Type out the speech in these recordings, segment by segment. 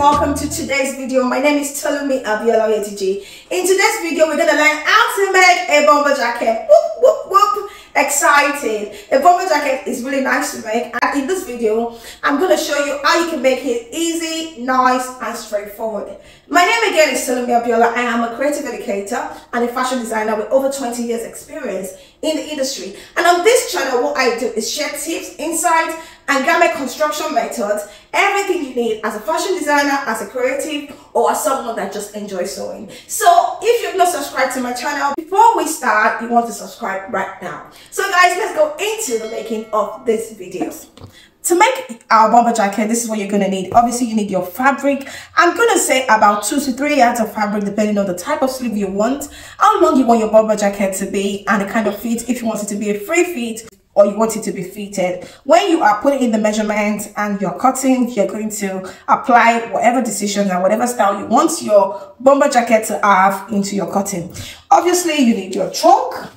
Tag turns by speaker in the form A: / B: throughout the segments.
A: welcome to today's video. My name is Tolumi Abiola Oyediji. In today's video, we're going to learn how to make a bomber jacket. Whoop, whoop, whoop. Excited. A bomber jacket is really nice to make. And in this video, I'm going to show you how you can make it easy, nice, and straightforward. My name again is Tolumi Abiola. I am a creative educator and a fashion designer with over 20 years experience in the industry. And on this channel, what I do is share tips, insights, and garment construction methods, everything you need as a fashion designer, as a creative, or as someone that just enjoys sewing. So if you've not subscribed to my channel, before we start, you want to subscribe right now. So guys, let's go into the making of this video. To make our bomber jacket, this is what you're going to need. Obviously, you need your fabric. I'm going to say about two to three yards of fabric, depending on the type of sleeve you want, how long you want your bomber jacket to be, and the kind of fit, if you want it to be a free fit or you want it to be fitted. When you are putting in the measurements and you're cutting, you're going to apply whatever decision and whatever style you want your bomber jacket to have into your cutting. Obviously, you need your chalk,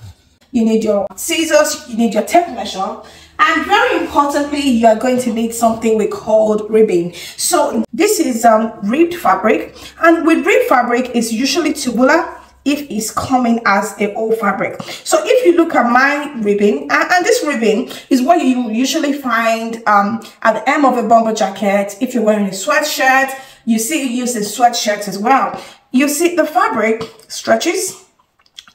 A: you need your scissors, you need your tape measure, and very importantly, you are going to need something we called ribbing. So this is um, ribbed fabric, and with ribbed fabric, it's usually tubular if it's coming as a old fabric. So if you look at my ribbing and, and this ribbing is what you usually find um, at the end of a bomber jacket. If you're wearing a sweatshirt you see it used in sweatshirts as well. You see the fabric stretches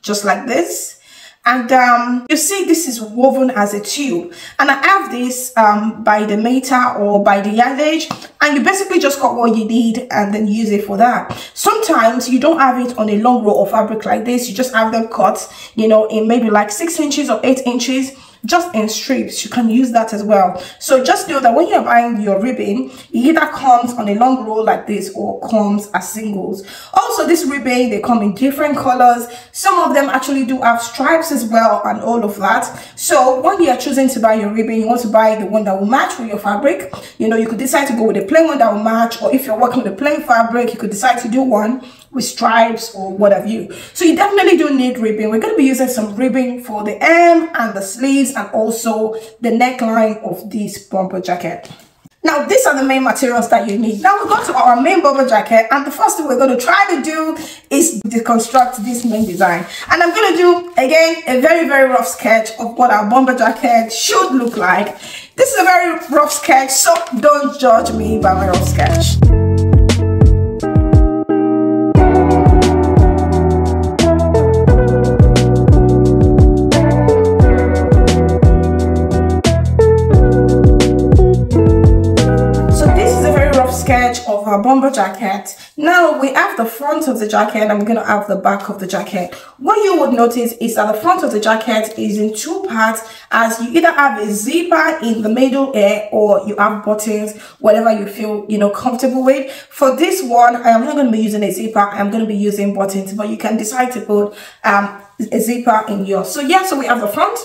A: just like this and um, you see this is woven as a tube. And I have this um, by the meter or by the yardage. And you basically just cut what you need and then use it for that. Sometimes you don't have it on a long roll of fabric like this, you just have them cut, you know, in maybe like six inches or eight inches just in strips you can use that as well. So just know that when you're buying your ribbon it either comes on a long roll like this or comes as singles. Also this ribbon they come in different colors. Some of them actually do have stripes as well and all of that. So when you are choosing to buy your ribbon you want to buy the one that will match with your fabric. You know you could decide to go with a plain one that will match or if you're working with a plain fabric you could decide to do one with stripes or what have you. So you definitely do need ribbing. We're going to be using some ribbing for the hem and the sleeves and also the neckline of this bomber jacket. Now, these are the main materials that you need. Now, we go to our main bomber jacket and the first thing we're going to try to do is deconstruct this main design. And I'm going to do, again, a very, very rough sketch of what our bomber jacket should look like. This is a very rough sketch, so don't judge me by my rough sketch. Our bomber jacket. Now we have the front of the jacket I'm going to have the back of the jacket. What you would notice is that the front of the jacket is in two parts as you either have a zipper in the middle here or you have buttons, whatever you feel, you know, comfortable with. For this one, I am not going to be using a zipper. I'm going to be using buttons, but you can decide to put um, a zipper in yours. So yeah, so we have the front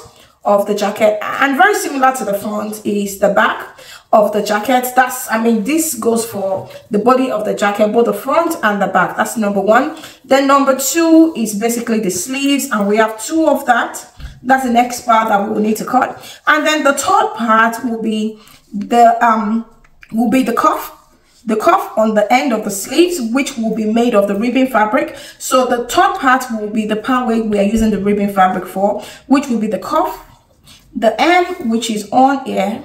A: of the jacket and very similar to the front is the back of the jacket. That's i mean this goes for the body of the jacket both the front and the back. That's number one. Then number two is basically the sleeves and we have two of that. That's the next part that we will need to cut. And then the third part will be the um will be the cuff. The cuff on the end of the sleeves which will be made of the ribbon fabric. So the top part will be the part where we are using the ribbon fabric for which will be the cuff. The end which is on here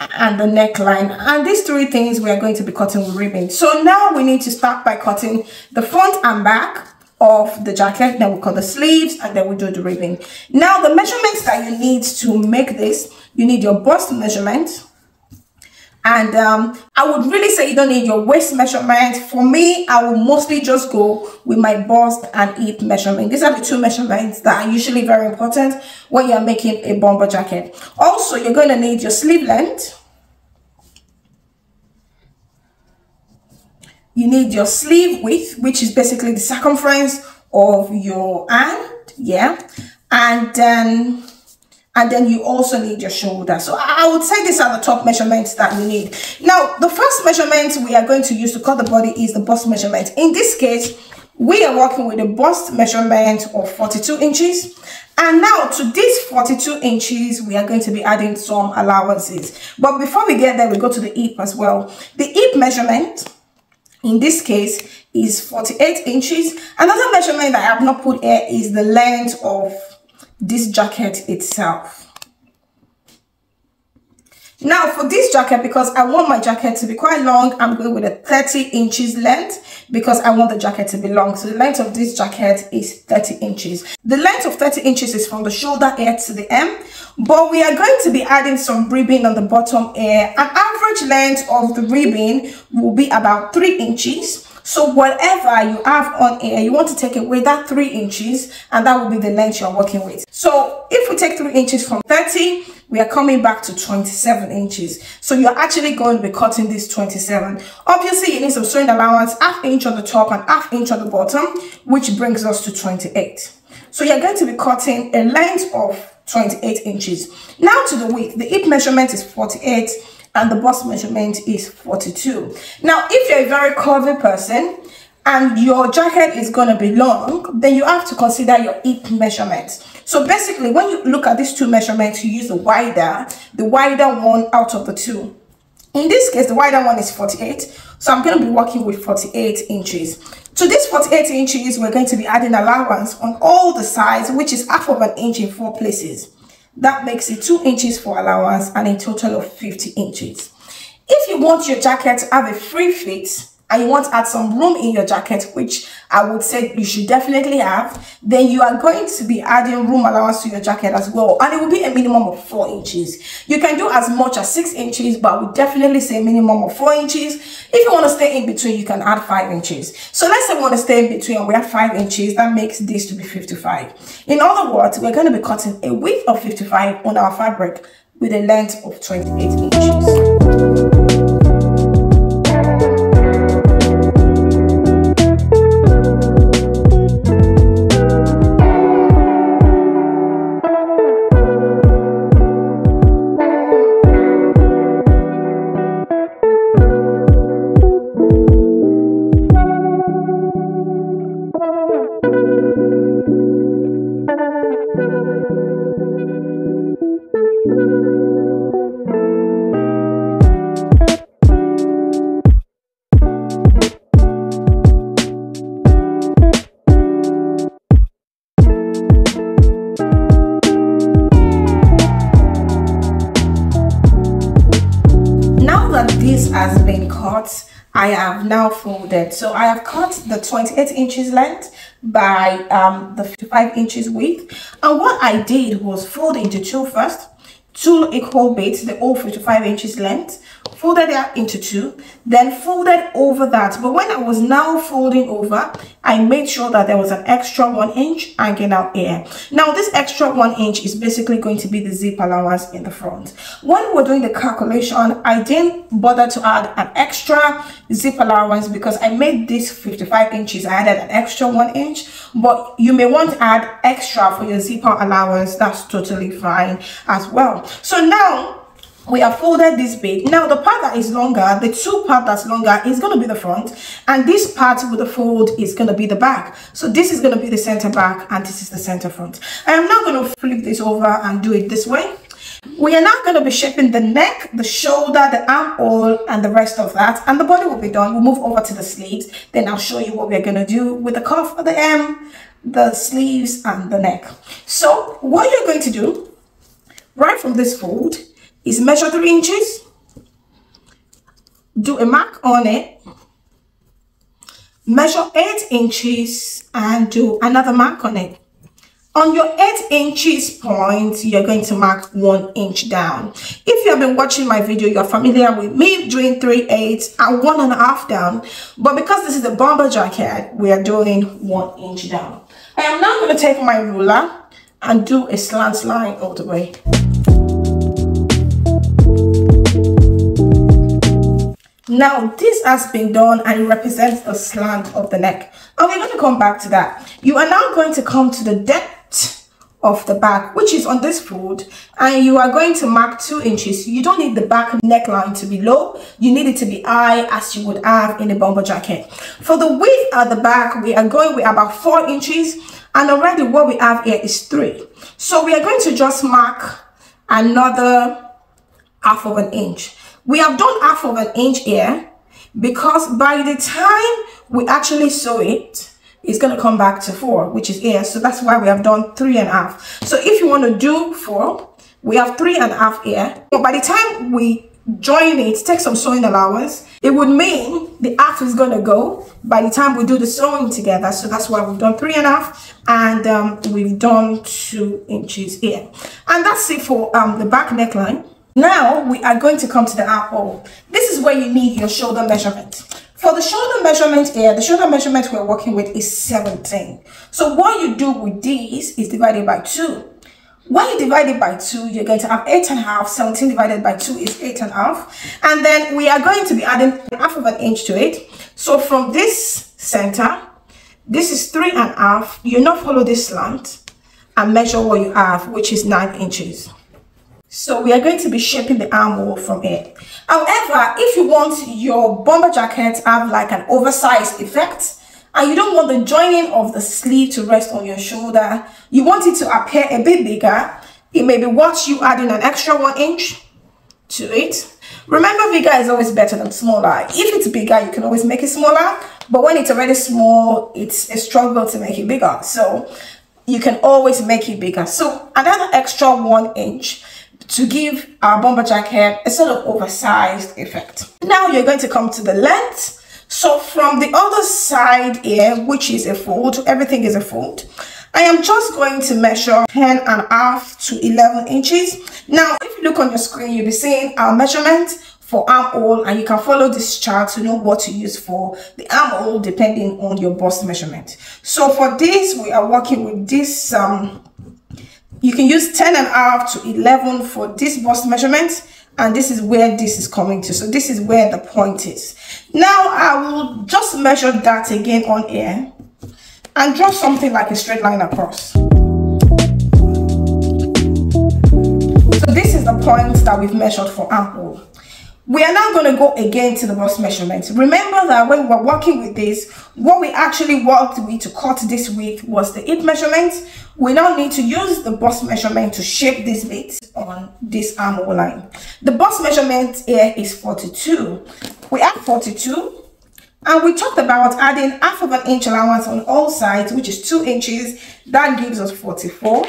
A: and the neckline. And these three things we are going to be cutting with ribbon. So now we need to start by cutting the front and back of the jacket. Then we cut the sleeves and then we do the ribbon. Now the measurements that you need to make this you need your bust measurement and um, I would really say you don't need your waist measurement. For me, I will mostly just go with my bust and hip measurement. These are the two measurements that are usually very important when you're making a bomber jacket. Also, you're going to need your sleeve length. You need your sleeve width, which is basically the circumference of your hand. Yeah. And then and then you also need your shoulder so i would say these are the top measurements that you need. Now the first measurement we are going to use to cut the body is the bust measurement. In this case we are working with a bust measurement of 42 inches. And now to this 42 inches we are going to be adding some allowances. But before we get there we go to the hip as well. The hip measurement in this case is 48 inches. Another measurement that I have not put here is the length of this jacket itself. Now for this jacket, because I want my jacket to be quite long, I'm going with a 30 inches length because I want the jacket to be long. So the length of this jacket is 30 inches. The length of 30 inches is from the shoulder here to the hem, but we are going to be adding some ribbing on the bottom here. An average length of the ribbing will be about 3 inches. So whatever you have on here, you want to take away that 3 inches and that will be the length you're working with. So if we take 3 inches from 30, we are coming back to 27 inches. So you're actually going to be cutting this 27. Obviously, you need some sewing allowance, half inch on the top and half inch on the bottom, which brings us to 28. So you're going to be cutting a length of 28 inches. Now to the width, the hip measurement is 48 and the bust measurement is 42. Now, if you're a very curvy person and your jacket is going to be long, then you have to consider your hip measurement. So basically, when you look at these two measurements, you use the wider, the wider one out of the two. In this case, the wider one is 48. So I'm going to be working with 48 inches. To this 48 inches, we're going to be adding allowance on all the sides, which is half of an inch in four places. That makes it 2 inches for allowance and a total of 50 inches. If you want your jacket to have a free fit, and you want to add some room in your jacket, which I would say you should definitely have, then you are going to be adding room allowance to your jacket as well. And it will be a minimum of 4 inches. You can do as much as 6 inches, but I would definitely say minimum of 4 inches. If you want to stay in between, you can add 5 inches. So let's say we want to stay in between and we have 5 inches, that makes this to be 55. In other words, we're going to be cutting a width of 55 on our fabric with a length of 28 inches. Folded so I have cut the 28 inches length by um, the 55 inches width. And what I did was fold into two first. Two equal bits the all 55 inches length folded that into two then folded over that. But when i was now folding over i made sure that there was an extra one inch hanging out here. Now this extra one inch is basically going to be the zip allowance in the front. When we're doing the calculation i didn't bother to add an extra zip allowance because i made this 55 inches. I added an extra one inch but you may want to add extra for your zipper allowance. That's totally fine as well. So now we have folded this bit now the part that is longer the two part that's longer is going to be the front and this part with the fold is going to be the back. So this is going to be the center back and this is the center front. I am now going to flip this over and do it this way. We are now going to be shaping the neck the shoulder the armhole and the rest of that and the body will be done. We'll move over to the sleeves. Then i'll show you what we're going to do with the cuff of the hem the sleeves and the neck. So what you're going to do right from this fold is measure three inches? Do a mark on it. Measure eight inches and do another mark on it. On your eight inches point you're going to mark one inch down. If you have been watching my video you're familiar with me doing three eighths and one and a half down. But because this is a bomber jacket we are doing one inch down. I am now going to take my ruler and do a slant line all the way Now this has been done and it represents the slant of the neck. And we're going to come back to that. You are now going to come to the depth of the back, which is on this fold, and you are going to mark two inches. You don't need the back neckline to be low. You need it to be high as you would have in a bomber jacket. For the width at the back, we are going with about four inches and already what we have here is three. So we are going to just mark another half of an inch. We have done half of an inch here because by the time we actually sew it, it's going to come back to four, which is here. So that's why we have done three and a half. So if you want to do four, we have three and a half here. But by the time we join it, take some sewing allowance, it would mean the half is going to go by the time we do the sewing together. So that's why we've done three and a half and um, we've done two inches here. And that's it for um, the back neckline. Now we are going to come to the armhole. This is where you need your shoulder measurement. For the shoulder measurement here, the shoulder measurement we're working with is 17. So what you do with these is divided by 2. When you divide it by 2, you're going to have 8 and a half. 17 divided by 2 is 8 and a half. And then we are going to be adding half of an inch to it. So from this center, this is 3 and a half. You now follow this slant and measure what you have, which is 9 inches. So we are going to be shaping the armhole from here. However, if you want your bomber jacket to have like an oversized effect, and you don't want the joining of the sleeve to rest on your shoulder, you want it to appear a bit bigger, it may be worth you adding an extra one inch to it. Remember, bigger is always better than smaller. If it's bigger, you can always make it smaller, but when it's already small, it's a struggle to make it bigger. So you can always make it bigger. So another extra one inch to give our bomber jacket a sort of oversized effect. Now you're going to come to the length. So from the other side here, which is a fold, everything is a fold. I am just going to measure 10 and a half to 11 inches. Now, if you look on your screen, you'll be seeing our measurement for armhole and you can follow this chart to know what to use for the armhole depending on your bust measurement. So for this, we are working with this um, you can use 10 and a half to 11 for this bust measurement and this is where this is coming to. So this is where the point is. Now i will just measure that again on here and draw something like a straight line across. So this is the point that we've measured for armhole we are now going to go again to the bust measurement. Remember that when we were working with this, what we actually worked with to cut this width was the hip measurement. We now need to use the bust measurement to shape this bit on this armhole line. The bust measurement here is 42. We have 42 and we talked about adding half of an inch allowance on all sides, which is 2 inches. That gives us 44.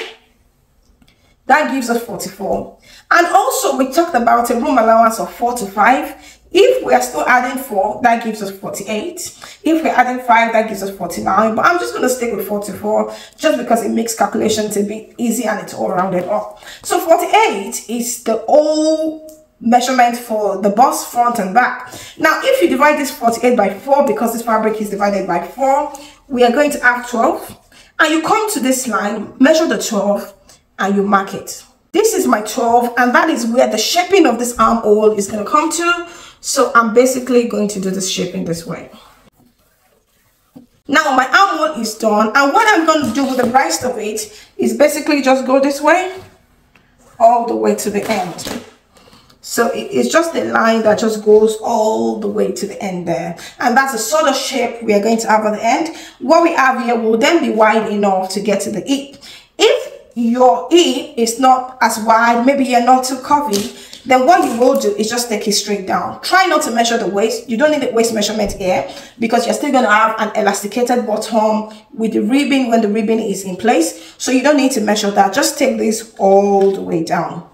A: That gives us 44. And also we talked about a room allowance of 4 to 5. If we are still adding 4, that gives us 48. If we're adding 5, that gives us 49. But I'm just going to stick with 44 just because it makes calculations a bit easy and it's all rounded up. So 48 is the whole measurement for the bust front and back. Now, if you divide this 48 by 4, because this fabric is divided by 4, we are going to have 12. And you come to this line, measure the 12, and you mark it. This is my 12 and that is where the shaping of this armhole is going to come to. So I'm basically going to do this shaping this way. Now my armhole is done and what I'm going to do with the rest of it is basically just go this way all the way to the end. So it's just a line that just goes all the way to the end there. And that's the sort of shape we are going to have at the end. What we have here will then be wide enough to get to the hip. Your E is not as wide, maybe you're not too curvy, then what you will do is just take it straight down. Try not to measure the waist. You don't need the waist measurement here because you're still going to have an elasticated bottom with the ribbon when the ribbon is in place. So you don't need to measure that. Just take this all the way down.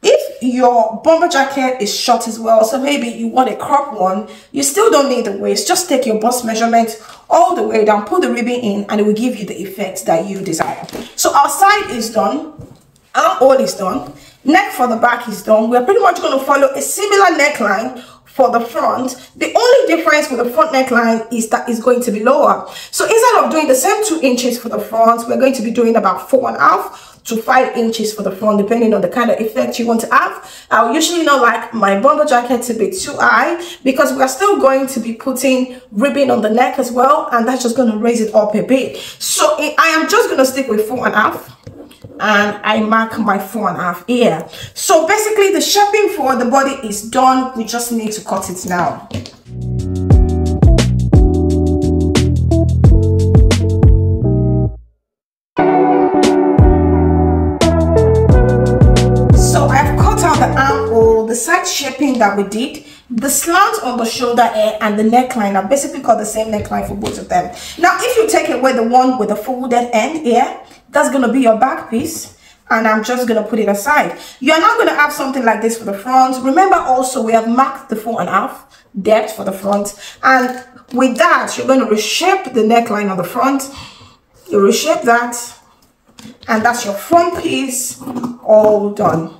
A: If your bomber jacket is short as well, so maybe you want a crop one, you still don't need the waist. Just take your bust measurement all the way down, put the ribbon in, and it will give you the effect that you desire. So our side is done, our all is done, neck for the back is done. We're pretty much going to follow a similar neckline for the front. The only difference with the front neckline is that it's going to be lower. So instead of doing the same two inches for the front, we're going to be doing about four and a half to five inches for the front depending on the kind of effect you want to have i usually not like my bomber jacket to be too high because we're still going to be putting ribbon on the neck as well and that's just going to raise it up a bit so eh, i am just going to stick with four and a half and I mark my four and a half here. So basically the shaping for the body is done. We just need to cut it now. That we did the slant on the shoulder area and the neckline are basically called the same neckline for both of them now if you take away the one with the folded end here that's going to be your back piece and I'm just going to put it aside. You're not going to have something like this for the front. Remember also we have marked the four and a half depth for the front and with that you're going to reshape the neckline on the front. You reshape that and that's your front piece all done.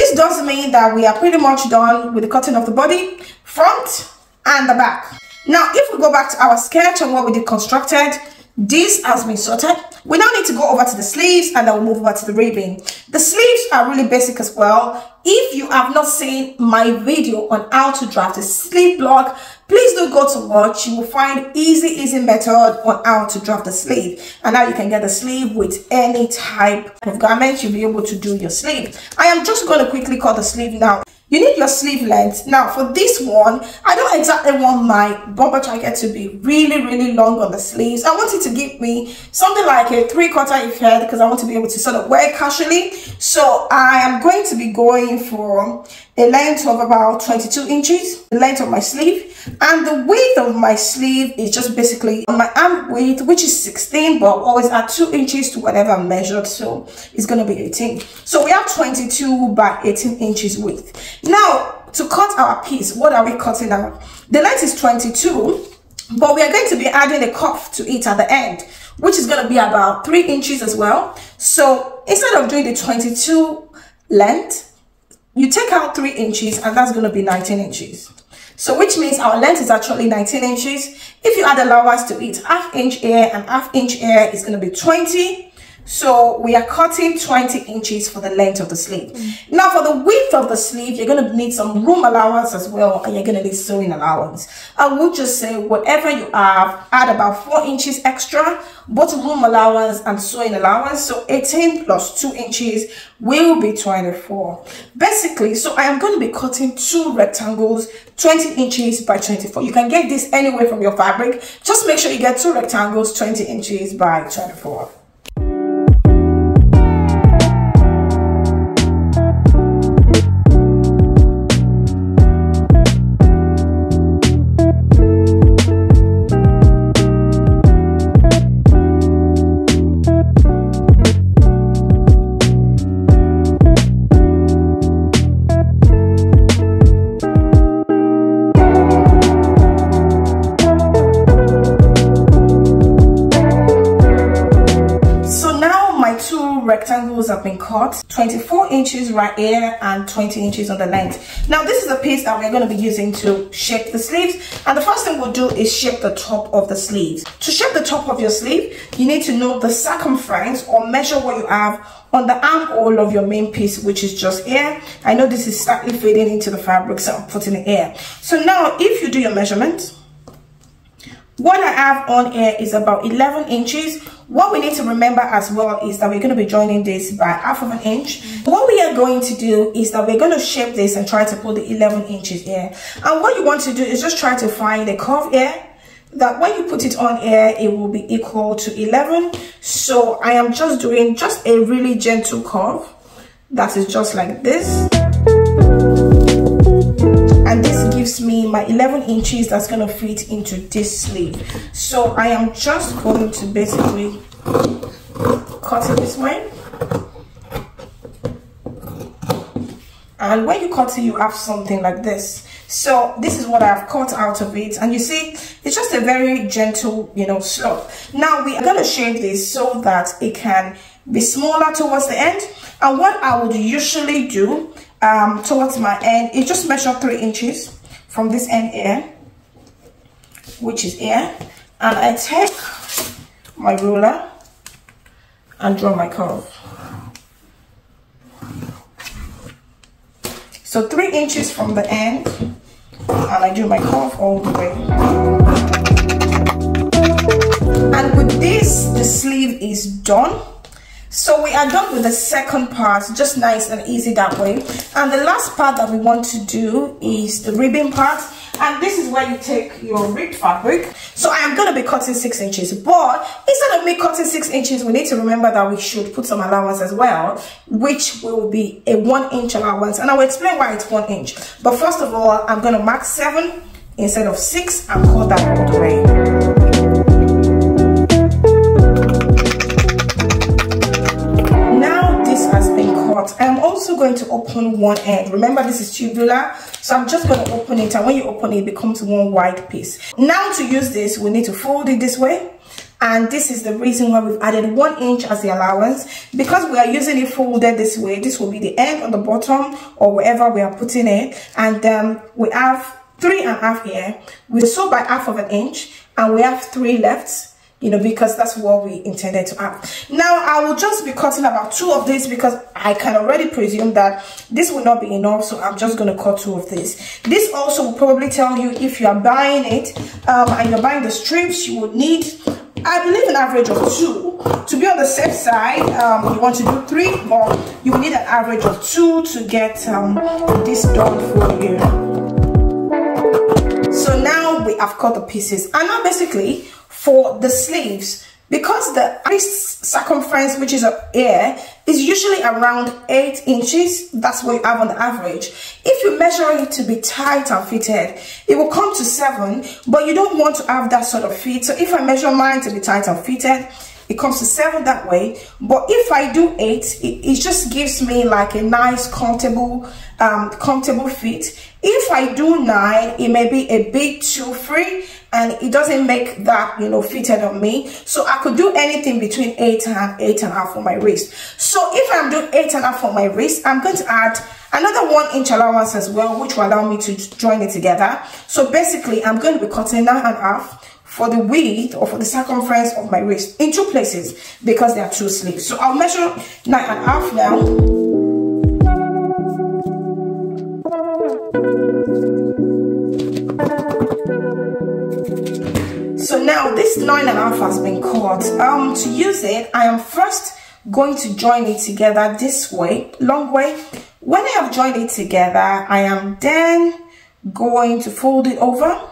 A: This does mean that we are pretty much done with the cutting of the body, front and the back. Now if we go back to our sketch and what we did constructed, this has been sorted. We now need to go over to the sleeves and then we'll move over to the ribbing. The sleeves are really basic as well. If you have not seen my video on how to draft a sleeve block, please do go to watch. You will find easy, easy method on how to draft the sleeve. And now you can get the sleeve with any type of garment. You'll be able to do your sleeve. I am just going to quickly cut the sleeve now you need your sleeve length now for this one i don't exactly want my bomber jacket to be really really long on the sleeves i want it to give me something like a three quarter if head because i want to be able to sort of wear casually so i am going to be going for a length of about 22 inches the length of my sleeve and the width of my sleeve is just basically my arm width which is 16 but always add two inches to whatever i measured so it's to be 18 so we have 22 by 18 inches width. Now to cut our piece what are we cutting out the length is 22 but we are going to be adding a cuff to it at the end which is going to be about three inches as well. So instead of doing the 22 length you take out three inches and that's going to be 19 inches. So which means our length is actually 19 inches. If you add allowance to it half inch here and half inch here is going to be 20 so we are cutting 20 inches for the length of the sleeve. Mm. Now for the width of the sleeve, you're going to need some room allowance as well. And you're going to need sewing allowance. I will just say whatever you have, add about 4 inches extra, both room allowance and sewing allowance. So 18 plus 2 inches will be 24. Basically, so I am going to be cutting two rectangles 20 inches by 24. You can get this anywhere from your fabric. Just make sure you get two rectangles 20 inches by 24. Inches right here and 20 inches on the length. Now this is a piece that we're going to be using to shape the sleeves and the first thing we'll do is shape the top of the sleeves. To shape the top of your sleeve you need to know the circumference or measure what you have on the armhole of your main piece which is just here. I know this is slightly fading into the fabric so i'm putting it here. So now if you do your measurement what I have on here is about 11 inches. What we need to remember as well is that we're going to be joining this by half of an inch. What we are going to do is that we're going to shape this and try to put the 11 inches here. And what you want to do is just try to find a curve here that when you put it on here it will be equal to 11 so i am just doing just a really gentle curve that is just like this and this gives me my 11 inches that's going to fit into this sleeve. So i am just going to basically cut it this way. And when you cut it you have something like this. So this is what i've cut out of it. And you see it's just a very gentle you know slope. Now we are going to shape this so that it can be smaller towards the end. And what i would usually do um, towards my end it just measure three inches from this end here which is here and I take my ruler and draw my curve. So three inches from the end and I do my curve all the way. And with this the sleeve is done so we are done with the second part, just nice and easy that way. And the last part that we want to do is the ribbing part. And this is where you take your ribbed fabric. so i am going to be cutting six inches but instead of me cutting six inches we need to remember that we should put some allowance as well which will be a one inch allowance and i will explain why it's one inch but first of all i'm going to mark seven instead of six and cut that all the way also going to open one end. Remember this is tubular, so I'm just going to open it and when you open it, it becomes one wide piece. Now to use this, we need to fold it this way and this is the reason why we've added one inch as the allowance because we are using it folded this way this will be the end on the bottom or wherever we are putting it and um, we have three and a half here we sew by half of an inch and we have three left you know, because that's what we intended to have. Now, I will just be cutting about two of these because I can already presume that this will not be enough, so I'm just going to cut two of these. This also will probably tell you if you are buying it um, and you're buying the strips, you would need, I believe, an average of two. To be on the safe side, um, you want to do three, but you will need an average of two to get um, this done for you. So now we have cut the pieces. And now basically, for the sleeves because the circumference which is up here is usually around 8 inches. That's what you have on the average. If you measure it to be tight and fitted it will come to 7 but you don't want to have that sort of fit. So if I measure mine to be tight and fitted it comes to 7 that way. But if I do 8 it, it just gives me like a nice comfortable um, comfortable fit. If I do 9 it may be a bit too free and it doesn't make that you know fitted on me. So i could do anything between eight and eight and a half for my wrist. So if i'm doing eight and a half for my wrist i'm going to add another one inch allowance as well which will allow me to join it together. So basically i'm going to be cutting nine and a half for the width or for the circumference of my wrist in two places because they are two sleeves so i'll measure nine and a half now So now this nine and a half has been cut. Um, to use it, I am first going to join it together this way, long way. When I have joined it together, I am then going to fold it over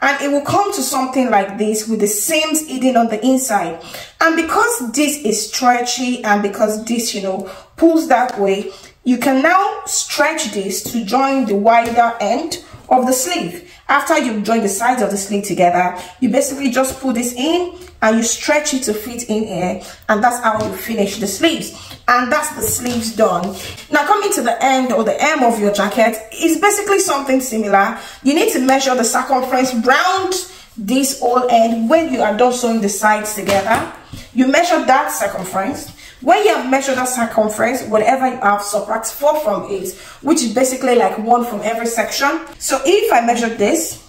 A: and it will come to something like this with the seams hidden on the inside and because this is stretchy and because this you know pulls that way you can now stretch this to join the wider end of the sleeve after you've joined the sides of the sleeve together you basically just pull this in and you stretch it to fit in here and that's how you finish the sleeves. And that's the sleeves done. Now coming to the end or the hem of your jacket is basically something similar. You need to measure the circumference round this whole end when you are done sewing the sides together. You measure that circumference when you have measured that circumference, whatever you have, subtract 4 from it, which is basically like 1 from every section. So if I measure this,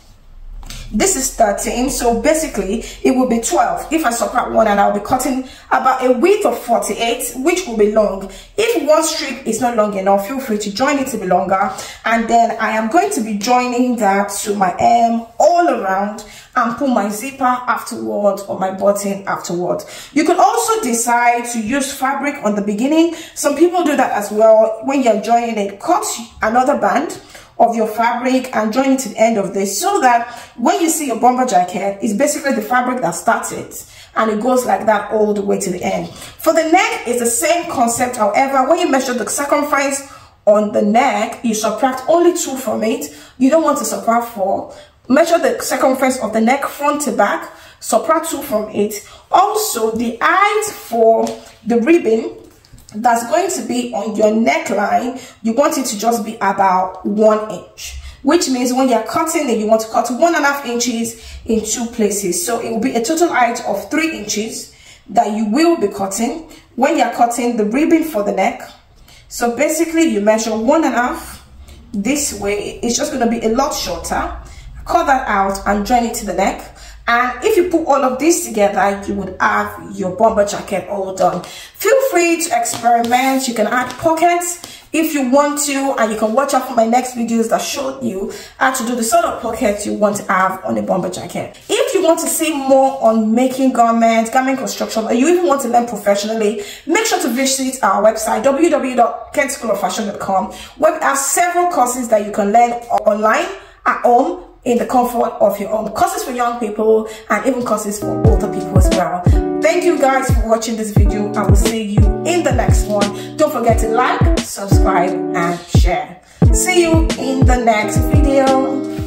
A: this is 13 so basically it will be 12 if i subtract one and i'll be cutting about a width of 48 which will be long if one strip is not long enough feel free to join it to be longer and then i am going to be joining that to my m all around and put my zipper afterwards or my button afterwards. You could also decide to use fabric on the beginning. Some people do that as well. When you're joining it, cut another band of your fabric and join it to the end of this so that when you see your bomber jacket, it's basically the fabric that starts it and it goes like that all the way to the end. For the neck, it's the same concept. However, when you measure the circumference on the neck, you subtract only two from it. You don't want to subtract four measure the circumference of the neck front to back subtract two from it also the height for the ribbon that's going to be on your neckline. You want it to just be about one inch which means when you're cutting it you want to cut one and a half inches in two places. So it will be a total height of three inches that you will be cutting. When you're cutting the ribbon for the neck so basically you measure one and a half this way. It's just going to be a lot shorter. Cut that out and join it to the neck and if you put all of this together you would have your bomber jacket all done. Feel free to experiment. You can add pockets if you want to and you can watch out for my next videos that show you how to do the sort of pockets you want to have on a bomber jacket. If you want to see more on making garments garment construction or you even want to learn professionally make sure to visit our website www.kentschooloffashion.com where we have several courses that you can learn online at home in the comfort of your own. Courses for young people and even courses for older people as well. Thank you guys for watching this video. I will see you in the next one. Don't forget to like, subscribe and share. See you in the next video.